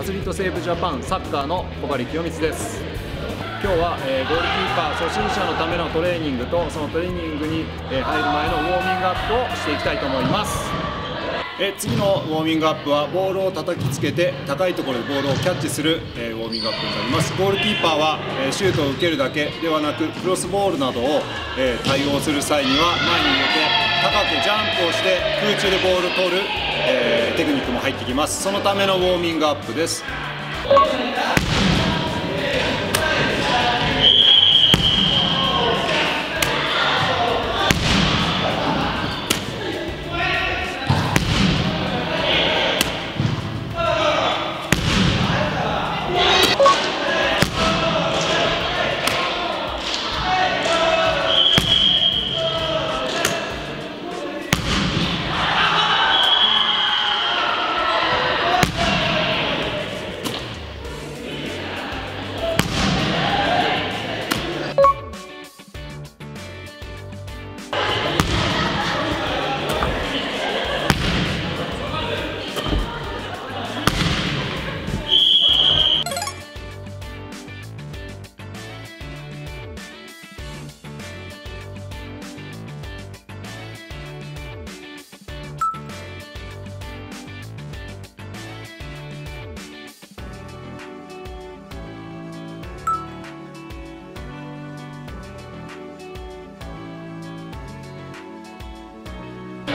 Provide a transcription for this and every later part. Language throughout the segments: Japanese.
アスリートセーブジャパンサッカーの小針清光です。今日は、えー、ゴールキーパー初心者のためのトレーニングとそのトレーニングに、えー、入る前のウォーミングアップをしていきたいと思います。え次のウォーミングアップはボールを叩きつけて高いところでボールをキャッチする、えー、ウォーミングアップになります。ゴールキーパーは、えシュートを受けるだけではなくクロスボールなどを、え対応する際には前に入れて高くジャンプをして空中でボールを取る、えテクニックも入ってきます。そのためのウォーミングアップです。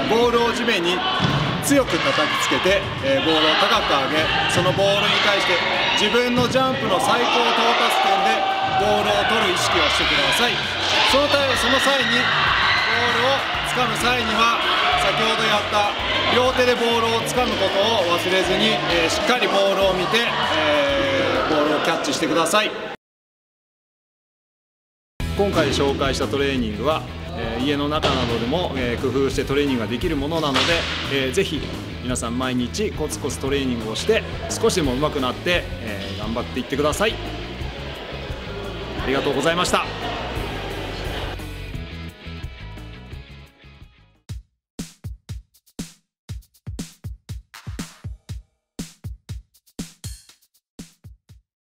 ボールを地面に強く叩きつけて、え、ボールを高く上げそのボールに対して自分のジャンプの最高到達点でボールを取る意識をしてください。その際その際にボールを掴む際には先ほどやった両手でボールを掴むことを忘れずに、え、しっかりボールを見て、えー、ボールをキャッチしてください。今回紹介したトレーニングはえ家の中などでも、え工夫してトレーニングができるものなので、えー、ぜひ皆さん毎日コツコツトレーニングをして少しでも上手くなって、え頑張っていってください。ありがとうございました。